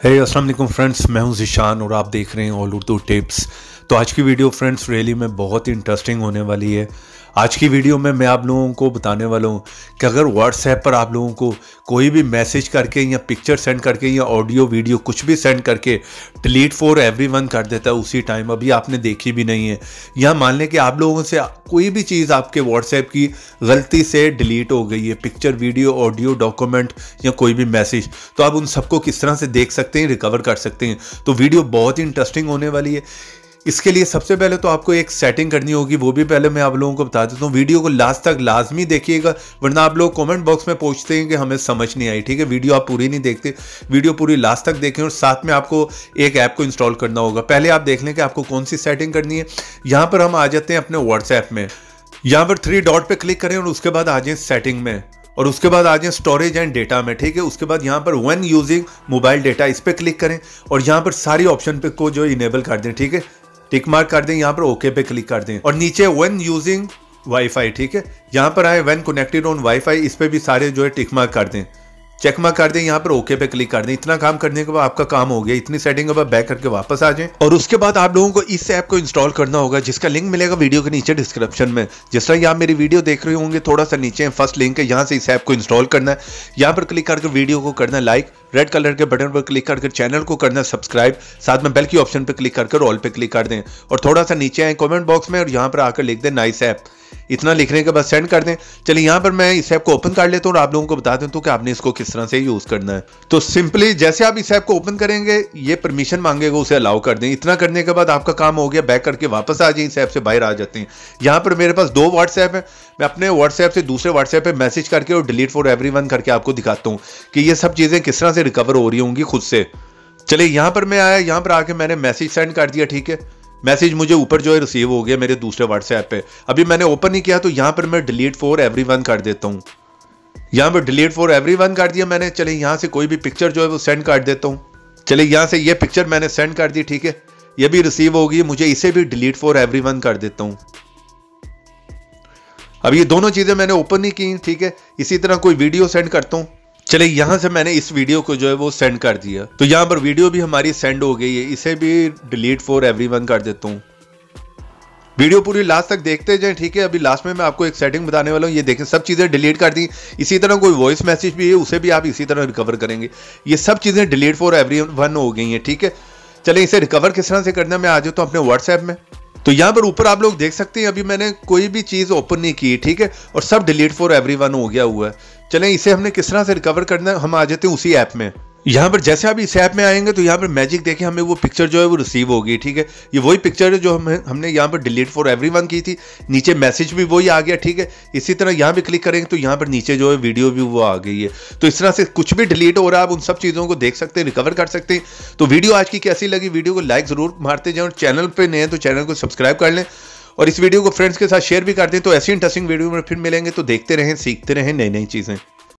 है वालेकुम फ्रेंड्स मैं हूँ जिशान और आप देख रहे हैं ऑल उर्दू टिप्स तो आज की वीडियो फ्रेंड्स रियली में बहुत ही इंटरेस्टिंग होने वाली है। आज की वीडियो में मैं आप लोगों को बताने वाला हूँ कि अगर व्हाट्सएप पर आप लोगों को कोई भी मैसेज करके या पिक्चर सेंड करके या ऑडियो वीडियो कुछ भी सेंड करके डिलीट फॉर एवरीवन कर देता है, उसी टाइम अभी आपने देखी भी नहीं है। या मान लें कि आप लोगों से कोई भी चीज़ आपके व्हाट्सएप की गलती से डिलीट हो गई है पिक्चर वीडियो ऑडियो डॉक्यूमेंट या कोई भी मैसेज तो आप उन सबको किस तरह से देख सकते हैं रिकवर कर सकते हैं। तो वीडियो बहुत ही इंटरेस्टिंग होने वाली है। इसके लिए सबसे पहले तो आपको एक सेटिंग करनी होगी, वो भी पहले मैं आप लोगों को बता देता हूँ। वीडियो को लास्ट तक लाजमी देखिएगा, वरना आप लोग कमेंट बॉक्स में पूछते हैं कि हमें समझ नहीं आई, ठीक है? वीडियो आप पूरी नहीं देखते, वीडियो पूरी लास्ट तक देखें और साथ में आपको एक ऐप को इंस्टॉल करना होगा। पहले आप देख लें कि आपको कौन सी सेटिंग करनी है। यहाँ पर हम आ जाते हैं अपने व्हाट्सएप में। यहाँ पर थ्री डॉट पे क्लिक करें और उसके बाद आ जाए सेटिंग में। और उसके बाद आ जाए स्टोरेज एंड डेटा में, ठीक है? उसके बाद यहाँ पर वन यूजिंग मोबाइल डेटा इस पर क्लिक करें और यहाँ पर सारी ऑप्शन पे को जो इनेबल कर दें, ठीक है? टिक मार्क कर दें, यहाँ पर ओके पे क्लिक कर दें। और नीचे वन यूजिंग वाईफाई ठीक है? यहाँ पर आए वेन कनेक्टेड ऑन वाईफाई इस पर भी सारे जो है टिक मार्क कर दें। चेक मार्क कर दें, यहाँ पर ओके पे क्लिक कर दें। इतना काम करने के बाद आपका काम हो गया। इतनी सेटिंग बाद बैक करके वापस आ जाएँ। और उसके बाद आप लोगों को इस ऐप को इंस्टॉल करना होगा, जिसका लिंक मिलेगा वीडियो के नीचे डिस्क्रिप्शन में। जिस तरह आप मेरी वीडियो देख रहे होंगे, थोड़ा सा नीचे फ़र्स्ट लिंक है, यहाँ से इस ऐप को इंस्टॉल करना है। यहाँ पर क्लिक करके वीडियो को करना लाइक रेड कलर के बटन पर क्लिक करके चैनल को करना सब्सक्राइब साथ में बेल की ऑप्शन पर क्लिक करके ऑल पे क्लिक कर दें। और थोड़ा सा नीचे आए कमेंट बॉक्स में और यहाँ पर आकर लिख दें नाइस ऐप इतना लिखने के बाद सेंड कर दें। चलिए, यहाँ पर मैं इस ऐप को ओपन कर लेता हूँ और आप लोगों को बता दें तो कि आपने इसको किस तरह से यूज़ करना है। तो सिंपली जैसे आप इस ऐप को ओपन करेंगे, ये परमिशन मांगेगा, उसे अलाउ कर दें। इतना करने के बाद आपका काम हो गया बैक करके वापस आ जाए इस ऐप से बाहर आ जाते हैं। यहाँ पर मेरे पास दो व्हाट्सएप है। मैं अपने व्हाट्सएप से दूसरे व्हाट्सएप पर मैसेज करके और डिलीट फॉर एवरी करके आपको दिखाता हूँ कि ये सब चीज़ें किस तरह से रिकवर हो रही होंगी खुद से। चलिए, यहाँ पर मैं आया, यहाँ पर आके मैंने मैसेज सेंड कर दिया, ठीक है? मैसेज मुझे ऊपर जो है रिसीव हो गया मेरे दूसरे व्हाट्सएप पे। अभी मैंने ओपन नहीं किया तो यहाँ पर मैं डिलीट फॉर एवरी कर देता हूँ। यहाँ पर डिलीट फॉर एवरी कर दिया मैंने, चले यहाँ से कोई भी पिक्चर जो है वो सेंड कर देता हूँ। चले यहाँ से ये पिक्चर मैंने सेंड कर दी, ठीक है? ये भी रिसीव हो गई मुझे इसे भी डिलीट फॉर एवरी कर देता हूँ। अब ये दोनों चीज़ें मैंने ओपन नहीं की, ठीक है? इसी तरह कोई वीडियो सेंड करता हूँ। चले यहाँ से मैंने इस वीडियो को जो है वो सेंड कर दिया। तो यहाँ पर वीडियो भी हमारी सेंड हो गई है। इसे भी डिलीट फॉर एवरीवन कर देता हूँ। वीडियो पूरी लास्ट तक देखते जाएँ, ठीक है? अभी लास्ट में मैं आपको एक सेटिंग बताने वाला हूँ। ये देखें, सब चीज़ें डिलीट कर दी। इसी तरह कोई वॉइस मैसेज भी है, उसे भी आप इसी तरह रिकवर करेंगे। ये सब चीज़ें डिलीट फॉर एवरी वन हो गई हैं, ठीक है? चले इसे रिकवर किस तरह से करना मैं आ जाता हूँ अपने व्हाट्सएप में। तो यहाँ पर ऊपर आप लोग देख सकते हैं, अभी मैंने कोई भी चीज़ ओपन नहीं की, ठीक है? और सब डिलीट फॉर एवरी हो गया हुआ है। चलें, इसे हमने किस तरह से रिकवर करना है? हम आ जाते हैं उसी ऐप में। यहाँ पर जैसे आप इस ऐप में आएँगे तो यहाँ पर मैजिक देखें, हमें वो पिक्चर जो है वो रिसीव होगी, ठीक है? ये वही पिक्चर है जो हम, हमने यहाँ पर डिलीट फॉर एवरीवन की थी। नीचे मैसेज भी वही आ गया, ठीक है? इसी तरह यहाँ भी क्लिक करेंगे तो यहाँ पर नीचे जो है वीडियो भी वो आ गई है। तो इस तरह से कुछ भी डिलीट हो रहा है, आप उन सब चीज़ों को देख सकते हैं रिकवर कर सकते हैं। तो वीडियो आज की कैसी लगी? वीडियो को लाइक ज़रूर मारते जाए और चैनल पर नए तो चैनल को सब्सक्राइब कर लें। और इस वीडियो को फ्रेंड्स के साथ शेयर भी कर दें तो ऐसी इंटरेस्टिंग वीडियो में फिर मिलेंगे तो देखते रहें, सीखते रहें नई नई चीज़ें।